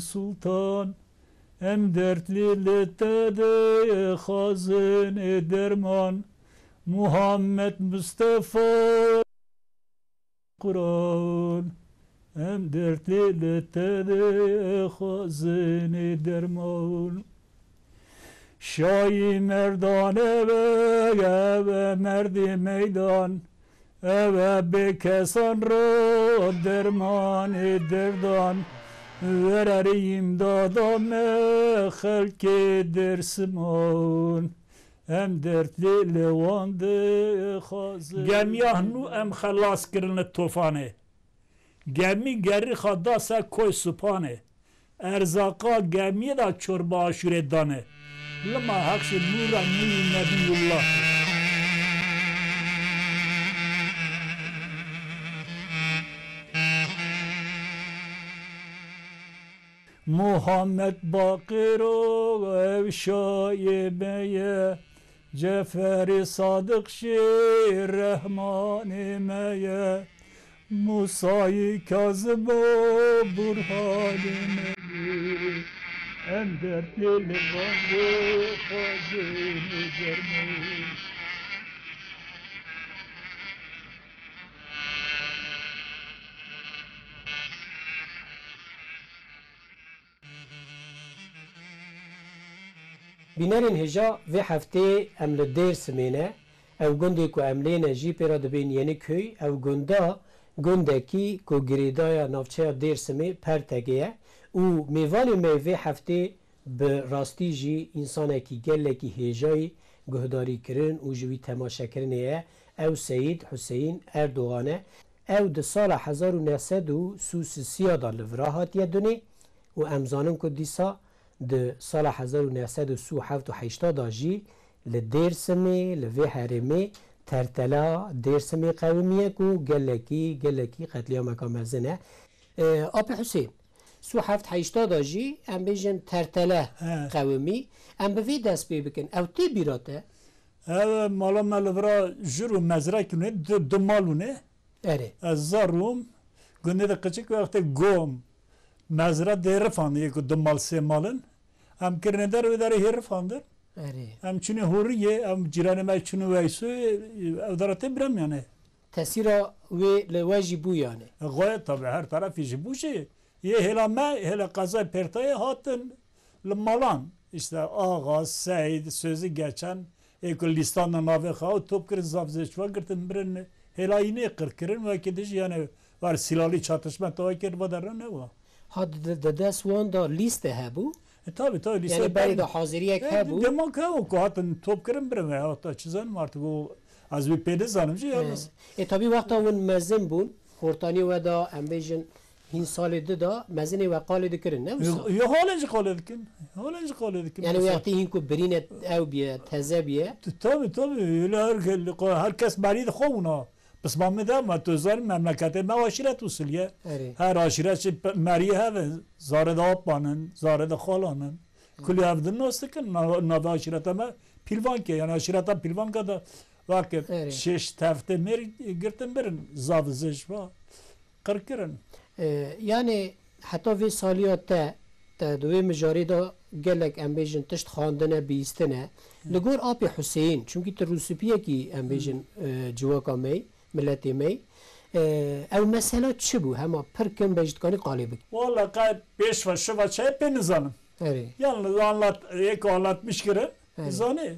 sultan Em dertli de hazın derman Muhammed Mustafa Kur'an Em dertli de hazın derman Şahi merdan eve eve merdi meydan. Eve be kesan ro derman derdan verereyim dadame halke dersimon ام درتلی لواند خازن گمیا هنو ام خلاص کردن توفانه گمی گری خدا سا کوی سپانه ارزاقا گمی دا چربا آشوره دانه لما حقش نورا نوی نبی الله Muhammed Bakir o evşayi meye Ceferi Sadık Şir Rahmani meye Musa'yı Kazım o Burhani meye En dertli livanı hazini germeyi بینرین هجا و هفته ام لدیر سمینه او گنده کو ام لینه جی پیرا دبین یعنی کوی او گنده گنده کی کو گریدایا نافچه دیر سمی پر تگیه او میوانی می و هفته به راستی جی انسانه کی گله کی هجای گهداری کرن او جوی تماشا کرنه او سید حسین اردوغانه او د سال 1933 دا لوراهات یدونی و امزانم کو دیسا د سال 1987 دا جی ل دیرسمه ل وی هرمه ترتلا دیرسمه قومیه کو گلکی گلکی قتلیام کامرزنه آپ حسین سو هفت هشتا دا جی ام بیجن ترتله قومی ام به وی دست بی بکن. او تی بیراته؟ او مالا ملورا جرو مزرعه کنه دو مالونه اره. از زاروم گنده قچک وقت گوم مزرعه دیرفانه یک دو مال سه مالن. ام کرنه در و داره هر فاندر هم چونه هوری یه هم جیرانه من چونه ویسوی او داره تبرم یعنی تسیرا وی لواجی بو یعنی غوی طبعا هر طرفی جبوشه. بو شی یه هلا ما هلا پرتای هاتن لمالان اشتر آغا سعید سوزی گچن ایکو لیستان ناوی خواه توب کرن زابزشوا گرتن برنه هلا اینه قر کرن وکی دیش یعنی وار سیلالی چاتشمت آوی کرن نه وا. هاد ده دست وان دا لیست ها تابی تابی لیسه یعنی بری دا حاضری یک هبو دما که او که هاتن توب کرم برم هاتا چیزن مرد گو از بی پیده زنم جی هست تابی وقتا اون مزن بون خورتانی و دا ام این سال ده دا مزنی و قال ده کرن نه یه حالا جی قال کن حالا جی قال کن یعنی وقتی این که برین او بیه تزه بیه تابی تابی هر کس برید خوب İslam'da ama tözlerin memleketi me aşiret usulye. Her aşiret şey meriye hevin. Zare de abbanın, zare de halanın. Kulü evdin nasıl ki? Nada aşirete me pilvanke. Yani aşirete pilvanka da vakit. Şeş tefte meri girtin birin. Zavızış va. Kırkırın. Yani hatta ve saliyata te دوی مجاری دا گلک امبیجن تشت خواندنه بیستنه لگور آپ حسین چونکی تر روسپیه کی امبیجن جواکا می ملتی می او مسئله چه بو هما پر کم بجدکانی قالب Valla kay beş ve şu ve çay ben zanım. اره Yalnız anlat, ek anlatmış kere. Evet. Zani.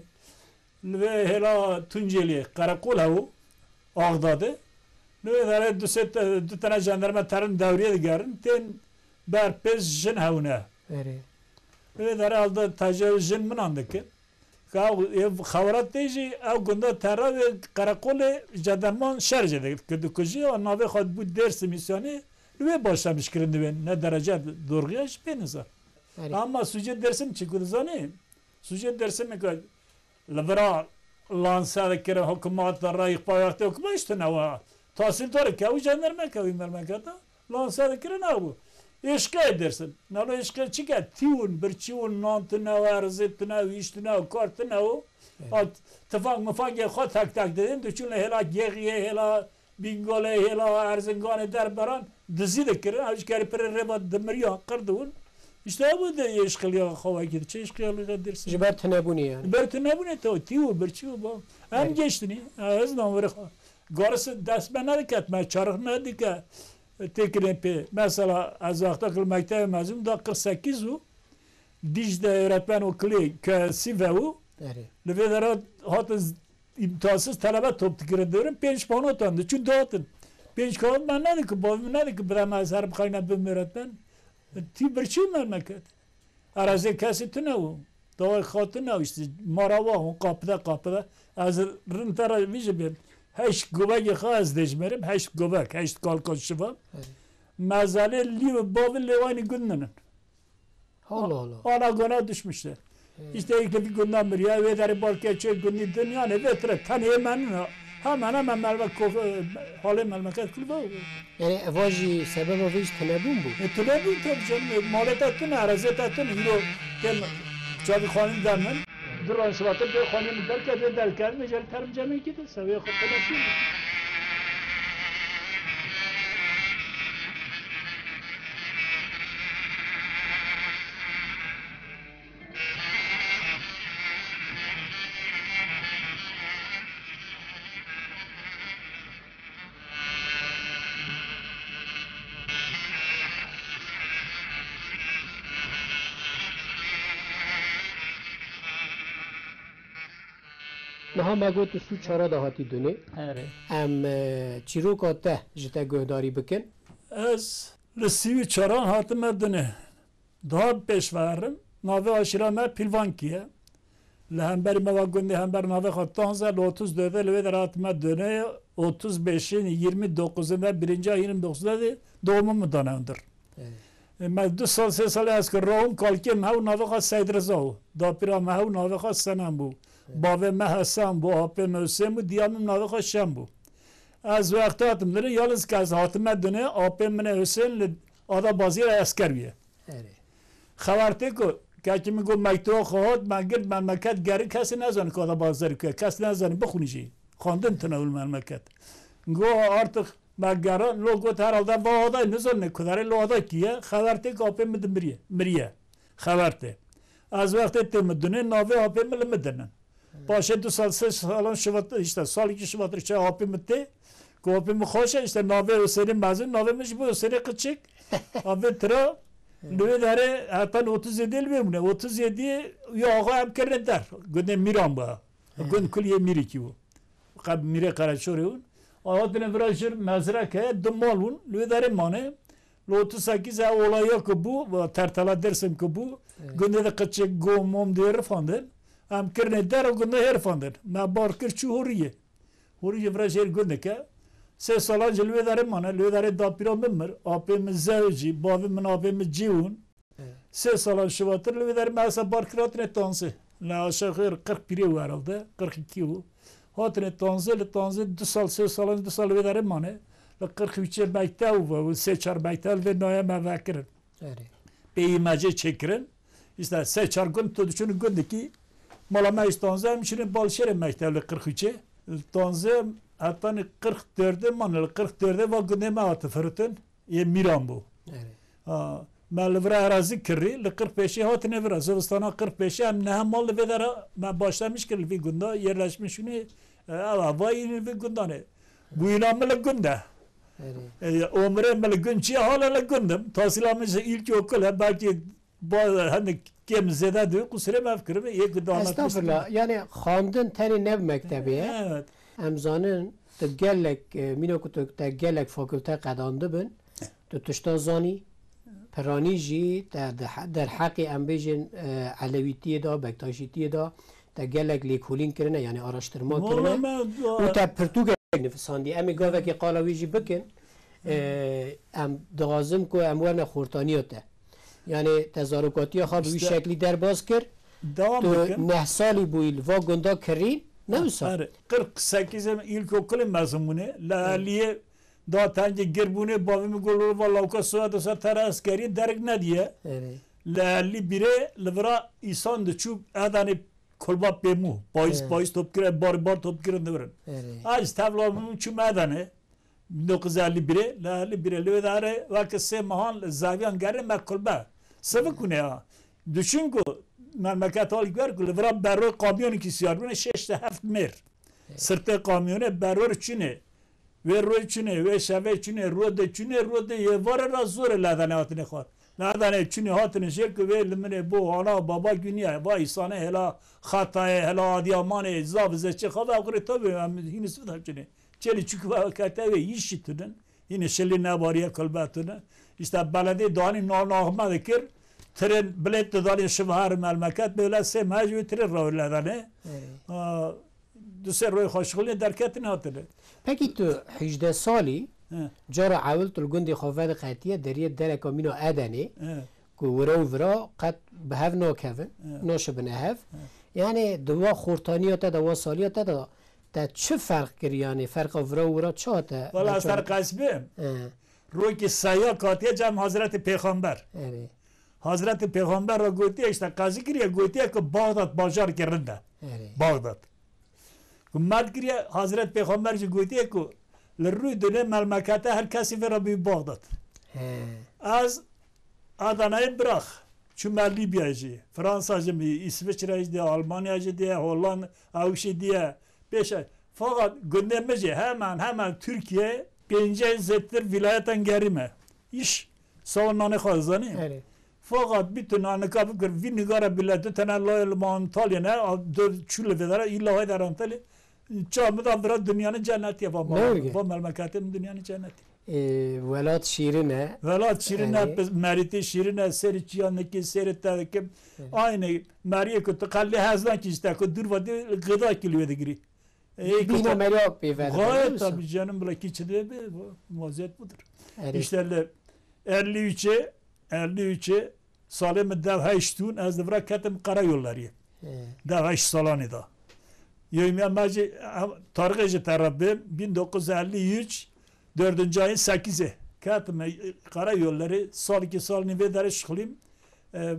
Ve hela Tunceli karakol havu Ağdadı. Ne dere düset dü tane jandarma tarım devriye de gerin. Ten ber pez jin havune. اره Ne dere aldı tecavüz jin min andaki. خورت دیجی او گنده تراد قرقل جدرمان شر جده. که دکجی و ناوه خود بود درس میسیانی روی باشم کرنده بین نه درجه درغیش بینزه. اما سوجه درسم چی کنزانی سوجه درسم که لبرا لانسه کره حکومت در رای پایخت حکومت نوا تحصیل داره. که او جندر مکوی مرمکتا لانسه کره نبود. یش درسن نالا اشکه چی که تیون برچیون نان تنه و ارزید تنه و ایش تنه و کار تنه و تفاق مفاق یه خود تک تک دهدن دو چونه هلا گیغیه هلا بینگاله هلا و ارزنگانه در بران دزیده کرن اوش کاری پر ربا دمریا قردون ایش ده بود ده اشکه لیا خواه گیده چه اشکه لیا درسن جی بر تنه تو تیو برچیو با هم گشتنی از نام ورخ گارس دست بنا دیکت من چارخ نا tekrepi mesela az vakti kıl mektebe mezun da 48 u Dijde öğretmen okulu kösi ve u Lüvedere hatın imtihasız talebe toptu kirindiririm 5 puan otandı çünkü dağıtın 5 kağıt ben nedik ki babim nedik ki birem az harip kayna bim öğretmen ti birçin memleket arazi kesi tüne u Doğru hatın ne işte marava hun kapıda kapıda az rın tarafı bir هشت گوبک خواه از دیش مریم هشت گوبک هشت کالکات شفا. مزاله لیو باوی لیوانی گننن حالا حالا. آنه گناه دشمشتر ایش دیگه که گنه مریا ویداری بالکه چه گنی دنیا نه ویتره تن ایمن نه. ها من همه مرمه که حاله مرمه که کل باید یعنی اواجی سبب و ویش تلیبون بود؟ تلیبون تب جمعه مالتتون ارزتتون هیرو که چاوی خانی درمه در آن سواتر در خانه مدر که در کرد مجال جمعی که در سوی خود خدا su çara da hatî dunê. Evet. Em e, çîroka te ji te guhdarî bikin. Ez li sîvî çaran hatim erdine. Daha pêş verim. Navê aşîra me Pilvankiye. Li hemberî me ve hember xwe tanze li 34 li wê de hatime dönê 35'in 29'unda birinci ay 29'da de doğumumu danandır. Evet. E, Me du sal sê salê ez kirom kalkê me hew navê xwe Seyd Reza û. Dapîra me hew navê xwe Senem bû. باوه مه هستم بو هاپه مرسم بو دیامم ناوه خوشم بو از وقت هاتم داره یالز که از هاتم دونه آپه من حسین آدا بازی را اسکر بیه اره. خبرته که که که میگو مکتو خواهد من گرد من مکت گره کسی نزانی که آده بازداری که کسی نزانی بخونی جی. خواندم تنول من مکت. گو آرتق مگران لو گوت هر آده با آدا نزانه کداره لو آده کیه؟ خبرته که آپه مدن مریه. خبرته از وقت دنیا ناوه آپه مل مدنن Paşê du sal sê salan şivat işte salî şivatır çe apê min tê ku apê min xweş e işte navê Hüseyin'in mezun navê min jî bu Hüseyinê Kıçık. Abi tıra Lüve dere hatan 37 el memne 37 ya ağa hem kerne der. Günde miran ba. Gün kulye miri ki bu. Kab mire karaşore un. Ağa dene virajır mezrak he dumalun. Lüve dere mane. Lo 38 ha olaya ki bu tertala dersim ki bu. Günde de kaçık go mom der em kirine der gundê herfandin me barkir çû horiye horiye vre jêr gundike sê salan ji lê derê mane lê derê dapîra min mir apê min zew jî bavê min apê min cîwn sê salan şivatir lê derê me hesa barkiratine tansê لشخير قرق بيري وارل ده قرق كيو هاتن تانزه لتانزه دو سال سه سالان دو سال وداره مانه لقرق ويچه بيكتا و سه چار بيكتا و نايا مواكرن بيي مجه چكرن işte se çargın tutuşunu gündeki malama istanze hemşirin balşere mektevle 43 tanze hatta 44'de manel 44'de ve gündeme atı fırtın ye miran bu Evet. Ha, me li vir arazi kirî li 45'e hatine vir Zivistana 45'e em ne hemal li vedera me başlamış ki li vî gunda yerleşmiş şunu ava vay li vî gunda ne bu ilan me li gunda Evet. umre me li gunçi hala li gundim tahsilamız ilk okul belki با هنگ کم زده دو قصره مفکرمه یک دانه استغفرالله یعنی خاندن تنی نب مکتبیه evet. امزانن تا گلک مینو که تا گلک فاکلته قدانده بن تو تشتا زانی پرانی جی در حق ام علویتی دا بکتاشیتی دا تا گلک لیکولین کرنه یعنی آراشترما کرنه و تا پرتوگ نفساندی امی گاوه که قالاوی جی بکن ام دوازم که اموان خورتانیاته یعنی تظاهراتی خواه به شکلی در باز کرد. دوام تو نه سالی بویل. و گندا کرین نوسا آره. قر قسکی زم ایل کوکل مزمونه لالیه دا تنج گربونه باوی میگول و لاوکا سواد سر تر اسکری درک ندیه. آره. لالی بیره لورا ایسان دچوب ادانی کلبا پیمو پایز آره. پایز توپ کرد بار بار توپ کرد نبرن از تبلامون چی مدنه 1951 لالی بیره لیو داره. وقت سه مهان زاویان گره مکلبه. Sıvı kune Düşün ki memleket hal gör ki vra beror kamyonu ki siyar bune 6 heft mer. Sırtı kamyonu beror çine. Ve ro çine ve şeve çine ro de çine ro de yevar ra zor ladane hatine khar. Ladane çine hatine şey ki ve limine bu ana baba günya va isane hela hataya hela adiyamane zav zeçe khava akre tabi hinis vda çine. Çeli çünkü vakate ve yişitinin. Yine şelli nebariye kalbatını. işte belediye dani nalahma dikir tren bilet dudani şımhar melmeket böyle se mecbur tren rövlerine دو سه روی خوشغلی درکت ناتله پکی تو 18 سالی جار عول تو گند خوفد قطیه دریه درک مینا ادنه کو ورو ورا قد به هف ناکفن ناشه بنه هف یعنی دوا خورتانیات دوا سالیات دا تا چه فرق کریانه فرق ورا ورا چه تا ولی از فرق قسمه ferqa vira û wira çi hate ولی سر قصبه روی که سیا کاتیه جمع حضرت پیغمبر Evet. حضرت پیغمبر را گوتیه اشتا قضی کریه گوتیه که بغداد بازار کرنده Evet. بغداد که مرد کریه حضرت پیغمبر جی گوتیه که لروی دنیا ملمکته هر کسی ورا بی بغداد He. از Adana'yı bırak. Çünkü Libya'cı, Fransa'cı mı, İsviçre'cı diye, Almanya'cı diye, Hollanda, Avşi diye. Beş ay. Fakat gündemeci hemen hemen Türkiye Gence Zettir vilayetten gerime. İş savunmanı kazanı. Evet. Fakat bütün anı kapı kır, vi nigara billeti tane loyal Antalya ne, dört çülle vedara, illa eder Antalya. Çağımda bırak dünyanın cenneti öyle? Bu memleketin dünyanın cenneti. Ee, Velat şiirine Velat şirine Yani- meriti şirine seri çiyanlıki seri tevkim aynı meriye kutu kalli hazdan ki işte ku dur vadi gıda kiliyor da giri. Bina kutu merak beyefendi. gayet tabii canım bırak içinde bir bu muazzet budur. Evet. İşte le- 53'e 53'e Salim devheştun az devra katim karayolları. He. Devheş salani da. Yevmiye Maci Targıcı tarafı 1953 4. ayın 8'i. Katım karayolları sol iki sol nivedere şıklayım. Ee,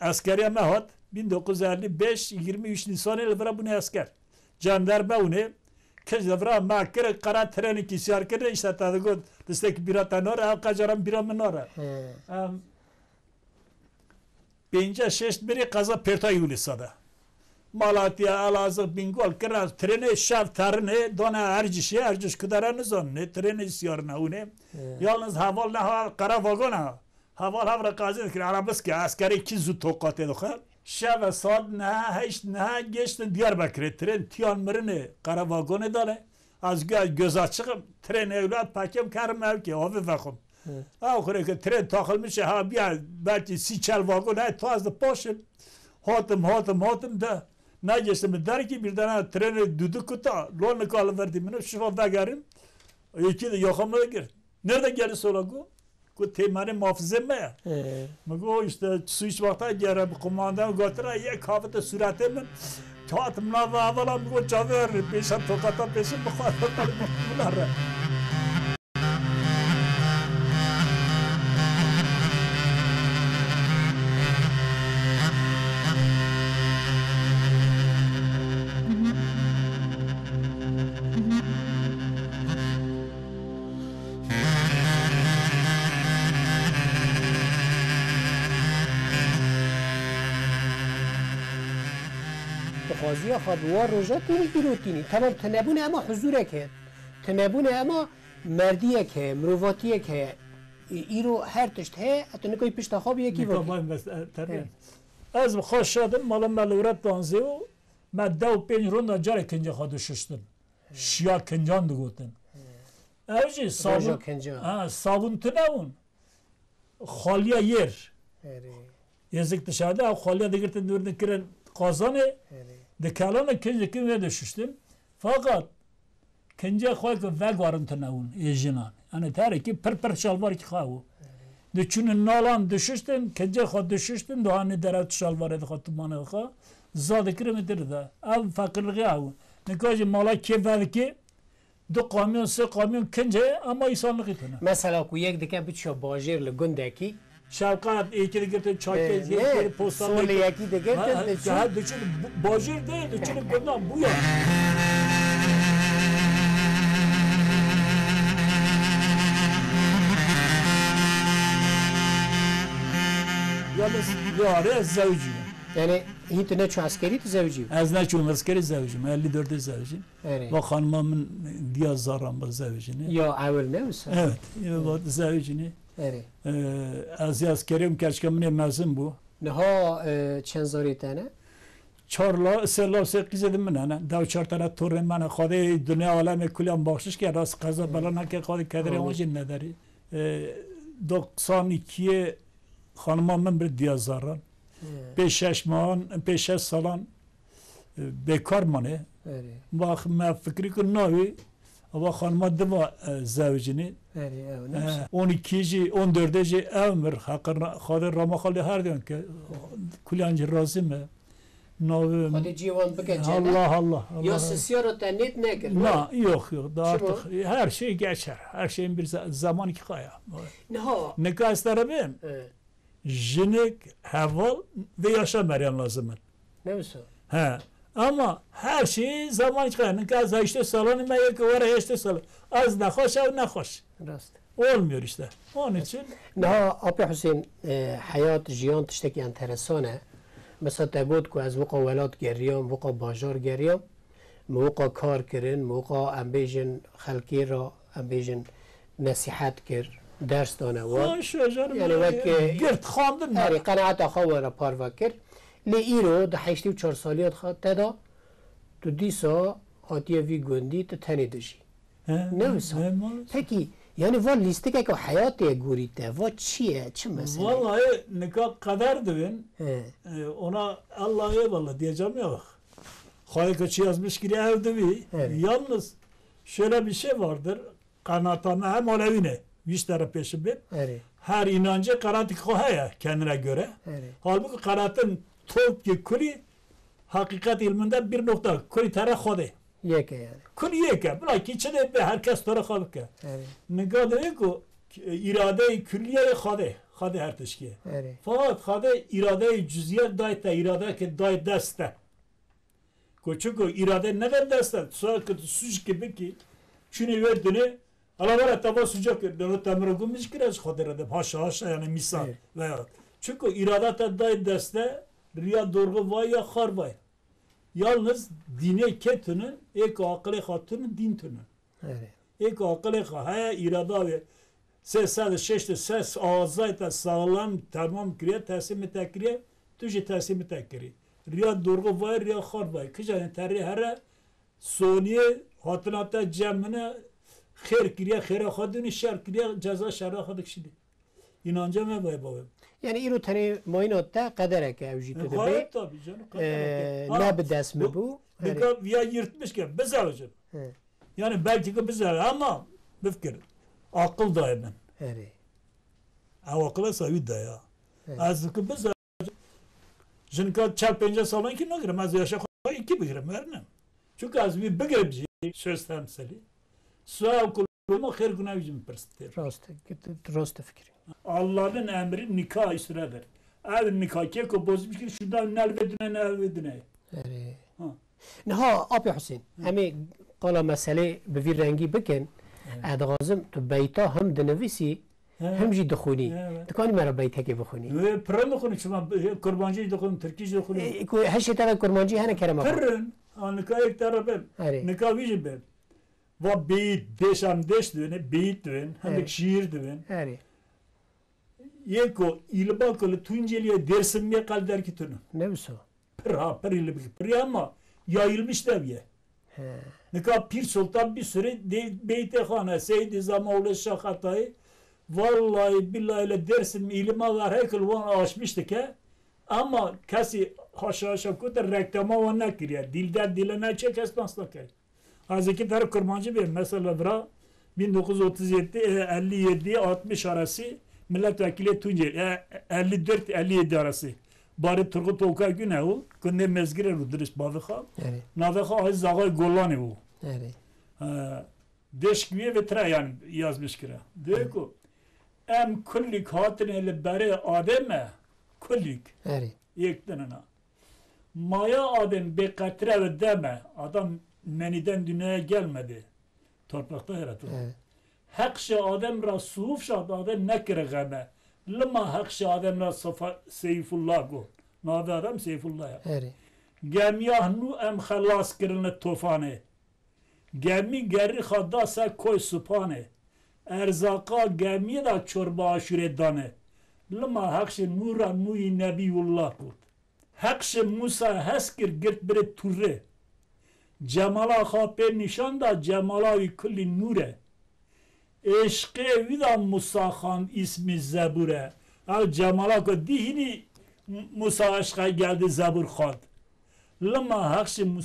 askeriye mehat 1955 23 Nisan elvera bu ne asker. Jandarma une kez devra makere kara treni ki siyar kere işte tadı god destek bira tanora al kacaran bira menora. He. Em, Pince şeşt biri kaza perta yulisada. Malatya, Alazı, Bingol, Kıraz, treni şaf tarını, dona ercişe, erciş kıdara nizon, ne treni siyarına une. Yalnız haval ne ha, kara vagona. Haval havra kazi ki arabesk askeri iki zut tokat edokha. Şaf saat ne hiç ne geçtin Diyarbakır'a tren tiyan mırını kara vagone dale. Az göz göz açıkım tren evlat pakem karım ev ki abi vakum. Ha kure ki tren takılmış ha bir belki si çel vagon ha tazda poşum. Hatım hatım hatım da ne geçtim der ki birden ha treni düdük kuta lonu kalıverdi mine şufa begerim. İki de yakamına gir. Nerede geldi sonra bu? Ku mı ya? He. Mego işte su iç vakta gere kumandan götüre ye kahvete sürate min. Çatım la ve avalan mego çaver peşen tokata peşen bu kadar bunlar. Îrotînî. Tamam tenebûne ama huzurek heye. Tenebûne ama merdiyek heye, mirovatiyek heye. Îro her tişt heye, etu nikoy pişta xwe yekî vakî. Tamam bes tabii. Az xoş şadım malum meluret danzi o madde o peyn ronda care kince xadu şiştin. Şia kincan digotin. Evci Roja sabun kenca. ha sabun tınavun. Xaliya yer. Yazık dışarıda xaliya digirtin durdun kiren kazanı. Dekalana kezekin ve düşüştüm. Fakat kendi e, xoy ki ve garantın avun ejinan. Yani tereki pır pır şalvar ki xavu. De çünkü nalan düşüştüm, kendi xoy düşüştüm, duhani deret şalvar edi xatumanı xa. Zadı kirimidir de. Ev fakirliği avun. Nekajı mala kevelki دو قامیون سه قامیون کنجه اما ایسان نقی کنه مثلا کو یک دکه بچه باجر لگنده کی Şavkat ikili girdi çakez yeri postalı. Sonra yaki de girdi. Ya düşün bojir değil düşün bundan bu ya. Yalnız yare zevci. Yani hiç ne çu askeri tu zevci. Ez ne çu askeri zevcim. 54 zevcim. Evet. Ve hanımımın diye zarram bir zevcini. Ya evvel ne misin? Evet. Evet zevcini. بله. ایری از یاس کریم که اشکام نه مزم بو نه چند زاری تنه؟ چهار لا سه لا سه قیز دم من هن دو چهار تنه تور من خدا دنیا عالم کلیم باخشش که راست قضا بالا نکه خدا کدر اوجی نداری. دو سانی کیه؟ خانم من بر دیازاران. پیش شش ماه پیش شش سالان بیکار منه بله. ایری ما فکری کن کنایی ama hanıma deva zevcini Evet. evet, ne misin? 12 14 emir hakir khadir rama khali her diyor ki kulancı razı mı navi Hadi civan cene. Allah Allah Ya Allah sesiyara te net ne kir? Na yok yok da artık her şey geçer. Her şeyin bir za- zaman ki kaya. Neha. Nikah isterim. Evet. Jinik, heval ve yaşa meryan lazım. Ne misin? He. اما هر چی زمان قرن که از 8 سالان ما یک وار سال از نخوش او نخوش. راست. اول میوریشته اون چون نه آبی حسین حیات جیان تشتکی انترسانه. مثلا تبوت که از وقا ولاد گریام وقا باجار گریام موقع کار کردن موقع امبیژن خلکی را امبیژن نصیحت کرد درس دانه و یعنی وقت گرد خواندن. آره، قناعت خواه را پار کرد لی ایرو ده حیشتی و چار سالیات خواه تدا تو دیسا هاتیه وی گوندی تو تنی دشی He, Ne misin? he, maalesef. پکی یعنی وا لیسته که حیاتی گوری ته وا چیه چه مسئله Vallahi nikah kader düğün. اه. Ee, ona Allah'a eyvallah diyeceğim yok. Hayır kaçı yazmış ki evde bir. Evet. Yalnız şöyle bir şey vardır. Kanatama hem alevine. Yüz taraf peşi bir. اره Her inancı kanatı kohaya kendine göre. اره Halbuki kanatın top ki kuli hakikat ilminde bir nokta. Kuli taraf kode. یکه یعنی Kuli yeke. Bırak içine bir herkes taraf kode. اره Nikah diyor ki irade-i külliye kode. Kode her teşkiye. اره Fakat hade irade cüziyet dayet de irade ki dayet deste. Ko çünkü irade neden deste? Sonra ki suç gibi ki şunu verdiğini ala bara tava sucak dönü tamir okumuş ki az kadar da haşa haşa yani misal Evet. veya çünkü irade de dayet deste riya doğru vay ya khar vay. Yalnız dine ketünü ek akıllı hatunu din tünü. اره Ek akıllı ha irada ve ses sadece şeşte ses ağzayta sağlam tamam kriye teslim tekriye tüje teslim tekri. Riya durgu var riya khar var. Kıcan terri her soniye hatınata cemine khair kriye khair khaduni şer kriye ceza şer khadik şimdi. inanca ve vebave. Yani iru tane moynotta kadereke evjitu de. Gayet tabii canım. Kadereke. Ee, ne bedes mi bu? Bika ya yırtmış ki biz alacağım. Yani belki ki biz ama bir fikir. Akıl daimen. Evet. Ev akıla sahibi de ya. Az ki biz Jinka çarpınca salon ki ne girem? Az yaşa koy iki bigrem vermem. Çünkü az bir bigrem söz temsili. Suya kullumu her gün evcim pırstir. Rost, rost fikri. Allah'ın emri nikah isredir. Ev nikah keko bozmuş ki şuradan nervedine nervedine. Evet. Neha abi Hüseyin. Hemi kala mesele bir rengi bikin. Edgazım tu beyta hem denevisi hem jî dixunî. Dikanî me re beytekê bixunî. Wê pirin dixunî çima kurbancî dixun, tirkî jî dixunî. Ku heşê tera kurbancî hene kerema. Pirin, nikah yek tera bim. Nikah wî jî. Va beyt, deşam deş dibin, beyt dibin, hemdek şiir dibin. Herî. Yeko ilbakalı Tunceli'ye dersin mi kalder ki tünü. Ne mi Pır ha pır ilbik pır ama yayılmış devye. He. Ne kadar Pir Sultan bir süre Beytekhane, Seydi Zamoğlu Şakatay vallahi billahi dersin ilmalar heykel van açmıştık he. Ama kasi haşa haşa kutu reklama o ne kiriyor. Dilden dile ne çek esmasla kay. Hazreti Tarık Kurmancı Bey mesela bira 1937 57 60 arası milletvekili Tuncel e, 54-57 arası. Bari Turgut Oka güne o. Künde mezgire rudiriz bavıha. Evet. Navıha ay zaga gollani o. Evet. Deşkiye ve tre yani yazmış kira. Diyor ki em kullik hatine le bere ademe kullik. Evet. Yektenena. Maya adem be katre ve deme. Adam meniden dünyaya gelmedi. Toprakta yaratıldı. Evet. حقش آدم را صوف شد آدم نکره غمه لما حقش آدم را سیف الله گفت. نادارم سیف الله گمیاه نو ام خلاص کردن توفانه گمی گری خدا سه کوی سپانه. ارزاقا گمی را چربا آشوره دانه. لما حقش نورا نوی نبی الله کرد حقش موسی هست کرد گرت بره توره. جمالا خواه نشان دا جمالاوی کلی نوره. عشق ویدان موسا خان اسم زبوره. جمالا که دیهینی موسا عشقه گلده زبور خاند لما حقش موسا